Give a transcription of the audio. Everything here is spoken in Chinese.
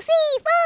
睡风。